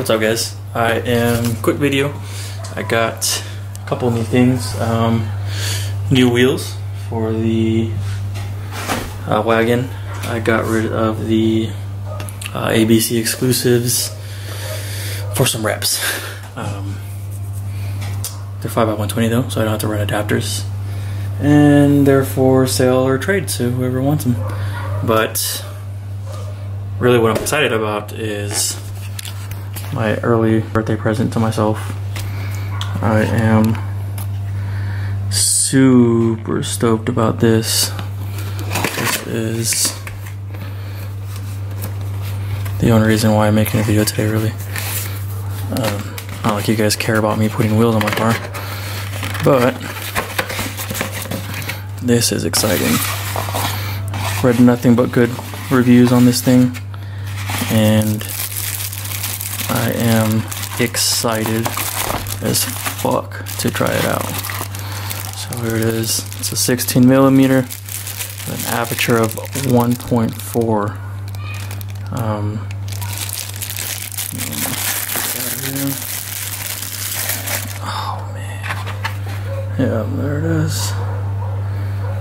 What's up guys? I am, quick video. I got a couple new things. Um, new wheels for the uh, wagon. I got rid of the uh, ABC exclusives for some reps. Um, they're 5x120 though, so I don't have to run adapters. And they're for sale or trade to whoever wants them. But really what I'm excited about is my early birthday present to myself. I am super stoked about this. This is the only reason why I'm making a video today, really. Um, not like you guys care about me putting wheels on my car, but this is exciting. Read nothing but good reviews on this thing, and I am excited as fuck to try it out. So here it is. It's a 16 millimeter, with an aperture of 1.4. Um, oh man. Yeah, there it is.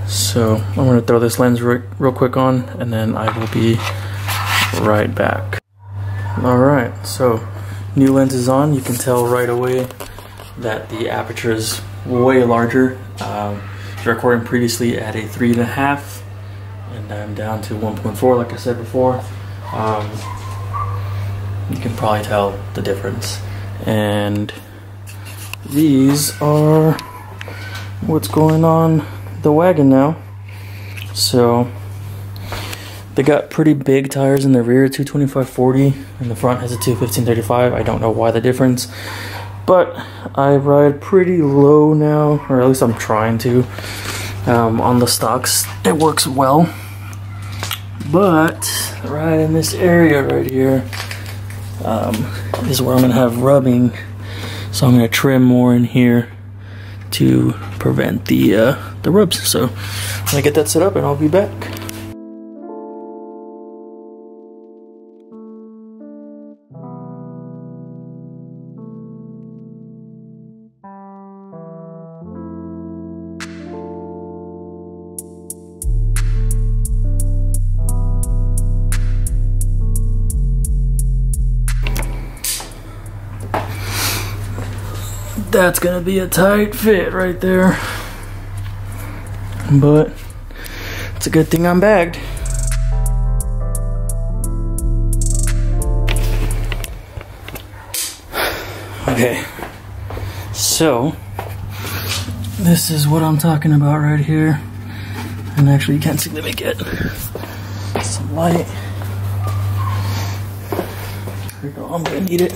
So I'm gonna throw this lens real quick on and then I will be right back. All right, so new lens is on. You can tell right away that the aperture is way larger. Um, recording previously at a three and a half, and I'm down to 1.4, like I said before. Um, you can probably tell the difference. And these are what's going on the wagon now. So they got pretty big tires in the rear, 225-40, and the front has a 215-35. I don't know why the difference, but I ride pretty low now, or at least I'm trying to. Um, on the stocks, it works well, but right in this area right here um, is where I'm gonna have rubbing. So I'm gonna trim more in here to prevent the uh, the rubs. So I'm gonna get that set up and I'll be back. That's gonna be a tight fit right there. But it's a good thing I'm bagged. Okay, so this is what I'm talking about right here. And actually, you can't see, let me get some light. Here we go, I'm gonna need it.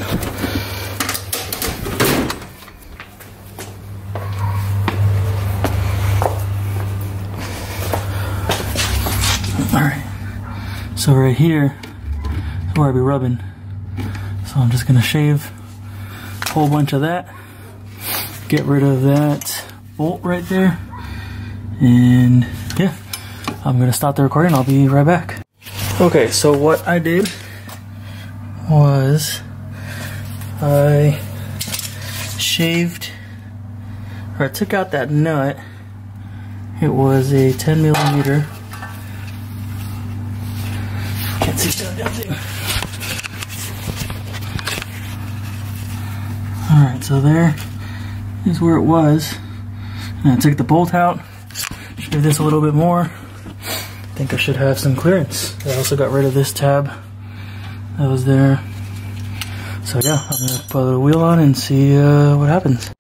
Alright, so right here is where I'll be rubbing. So I'm just gonna shave a whole bunch of that, get rid of that bolt right there, and yeah, I'm gonna stop the recording. I'll be right back. Okay, so what I did was I shaved, or I took out that nut. It was a 10 millimeter can't see down, down there. Alright, so there is where it was. And I took the bolt out, shave this a little bit more. I think I should have some clearance. I also got rid of this tab that was there. So yeah, I'm gonna put the wheel on and see uh, what happens.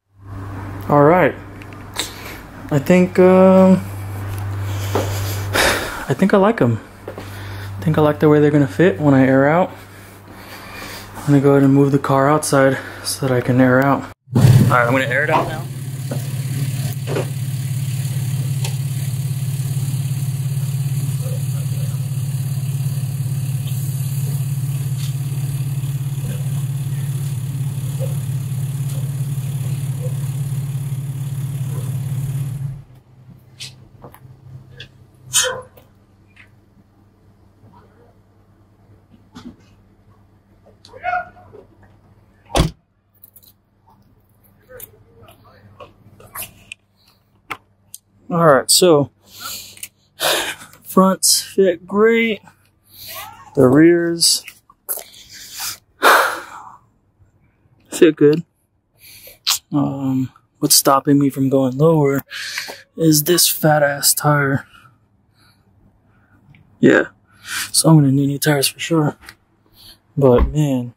Alright. I think, um, I think I like them. I think I like the way they're gonna fit when I air out. I'm gonna go ahead and move the car outside so that I can air out. All right, I'm gonna air it out now. Alright, so fronts fit great. The rears fit good. Um, what's stopping me from going lower is this fat ass tire. Yeah, so I'm gonna need new tires for sure. But man,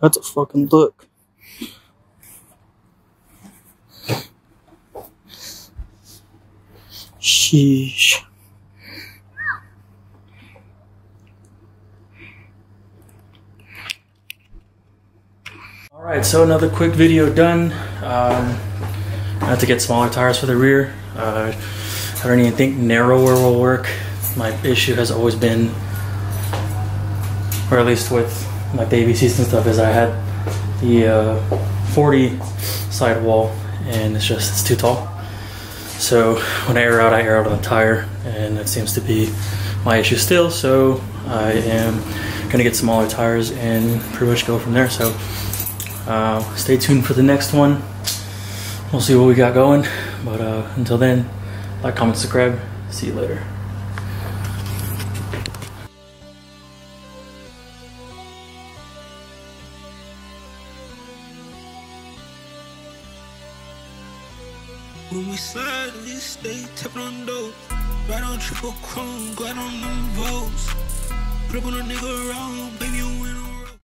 that's a fucking look. Sheesh. Alright, so another quick video done. Um, I have to get smaller tires for the rear. Uh, I don't even think narrower will work. My issue has always been, or at least with my baby seats and stuff, is I had the uh, 40 sidewall and it's just, it's too tall. So when I air out, I air out on the tire and that seems to be my issue still. So I am gonna get smaller tires and pretty much go from there. So uh, stay tuned for the next one. We'll see what we got going. But uh, until then, like, comment, subscribe. See you later. When we slide, we stay tapping on doors. Ride on triple chrome, glide on them votes. Flip on a nigga around, baby.